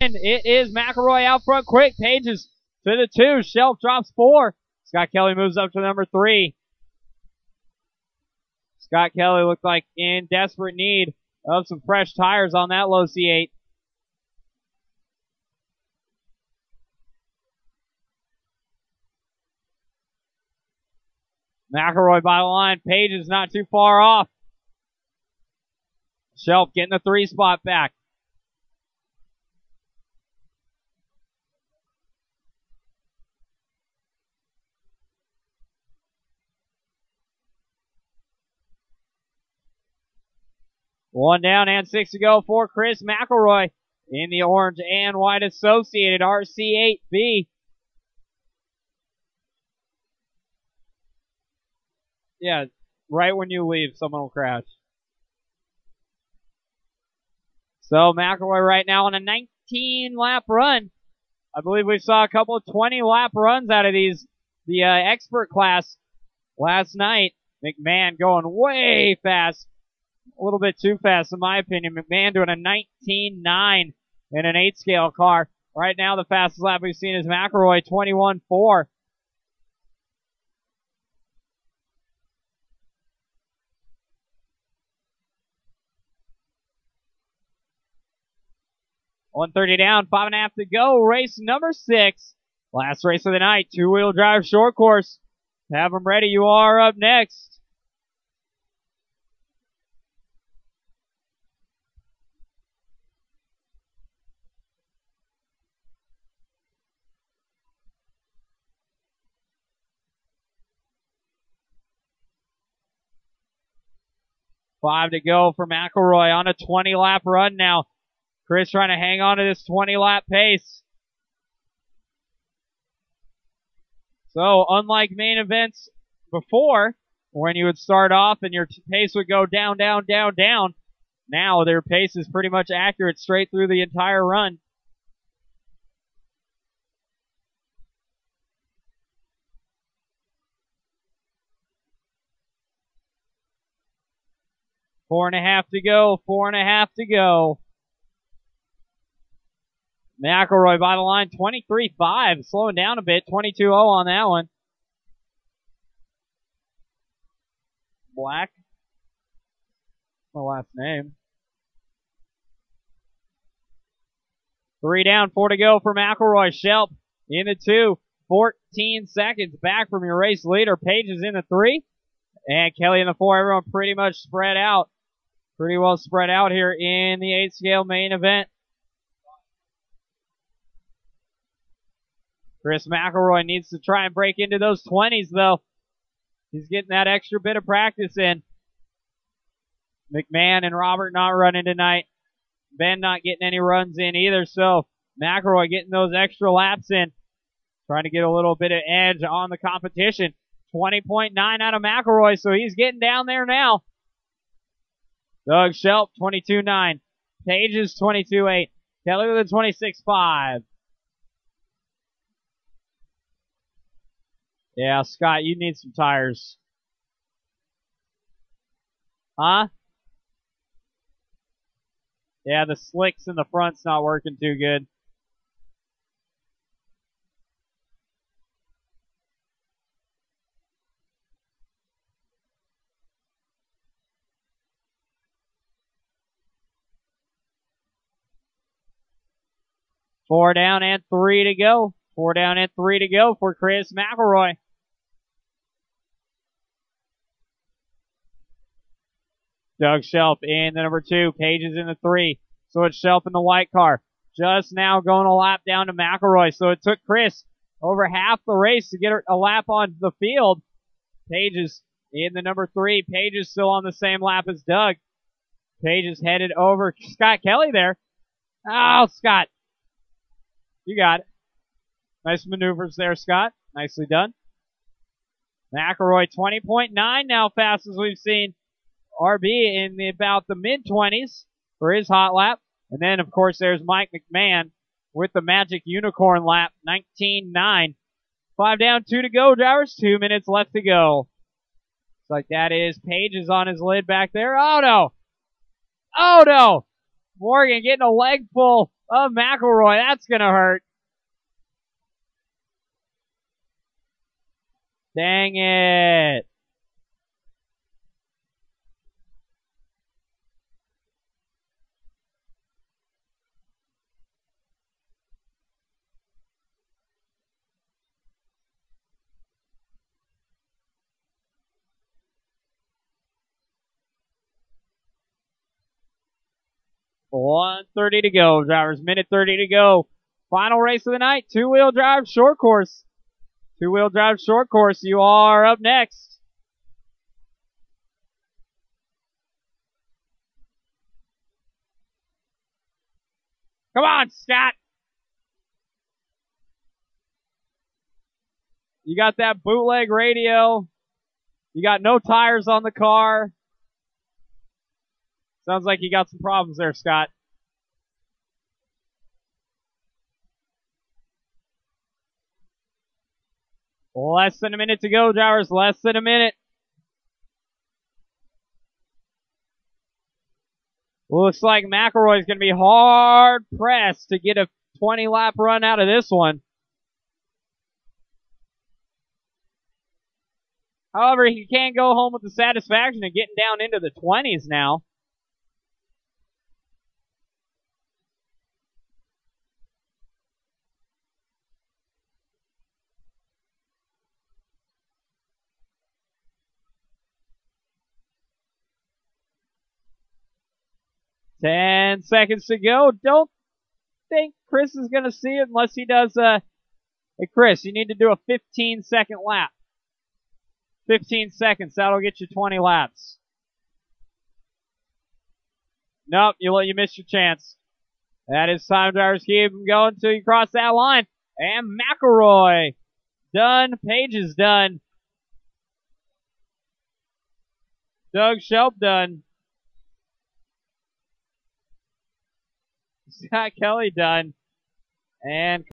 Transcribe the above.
And it is McElroy out front quick. Pages to the two. Shelp drops four. Scott Kelly moves up to number three. Scott Kelly looked like in desperate need of some fresh tires on that Losi 8. McElroy by the line. Page is not too far off. Shelp getting the three spot back. One down and six to go for Chris McElroy in the orange and white associated RC8B. Yeah, right when you leave, someone will crash. So McElroy right now on a 19 lap run. I believe we saw a couple of 20 lap runs out of these, the uh, expert class last night. McMahon going way fast. A little bit too fast in my opinion. McMahon doing a 19.9 in an 8 scale car. Right now the fastest lap we've seen is McElroy 21.4. One thirty down, five and a half to go. Race number six, last race of the night. Two wheel drive short course. Have them ready. You are up next. Five to go for McElroy on a 20 lap run now. Chris trying to hang on to this 20 lap pace. So unlike main events before, when you would start off and your pace would go down, down, down, down, now their pace is pretty much accurate straight through the entire run. Four and a half to go, four and a half to go. McElroy by the line, 23-5, slowing down a bit, 22-0 on that one. Black, my last name. Three down, four to go for McElroy. Shelp in the two, 14 seconds back from your race leader. Page is in the three, and Kelly in the four. Everyone pretty much spread out, pretty well spread out here in the eight scale main event. Chris McElroy needs to try and break into those 20s though. He's getting that extra bit of practice in. McMahon and Robert not running tonight. Ben not getting any runs in either, so McElroy getting those extra laps in. Trying to get a little bit of edge on the competition. 20.9 out of McElroy, so he's getting down there now. Doug Shelp, 22.9. Pages, 22.8. Kelly with a 26.5. Yeah, Scott, you need some tires. Huh? Yeah, the slicks in the front's not working too good. Four down and three to go. Four down and three to go for Chris McElroy. Doug Shelp in the number two. Pages in the three. So it's Shelp in the white car. Just now going a lap down to McElroy. So it took Chris over half the race to get a lap on the field. Pages in the number three. Pages still on the same lap as Doug. Pages headed over Scott Kelly there. Oh, Scott. You got it. Nice maneuvers there, Scott. Nicely done. McElroy 20.9 now fast as we've seen. RB in the, about the mid 20s for his hot lap. And then, of course, there's Mike McMahon with the magic unicorn lap, 19.9. Five down, two to go, drivers. Two minutes left to go. Looks like that is Pages on his lid back there. Oh no! Oh no! Morgan getting a leg pull of McElroy. That's going to hurt. Dang it. One thirty to go, drivers. Minute thirty to go. Final race of the night. Two wheel drive short course. Two wheel drive short course. You are up next. Come on, Scott. You got that bootleg radio. You got no tires on the car. Sounds like you got some problems there, Scott. Less than a minute to go, drivers. Less than a minute. Looks like McElroy's going to be hard pressed to get a 20 lap run out of this one. However, he can't go home with the satisfaction of getting down into the 20s now. Ten seconds to go. Don't think Chris is going to see it unless he does a. Uh, hey, Chris, you need to do a 15 second lap. 15 seconds. That'll get you 20 laps. Nope, you let you miss your chance. That is time drivers keep him going until you cross that line. And McElroy done. Page is done. Doug Shelp done. Scott Kelly done. And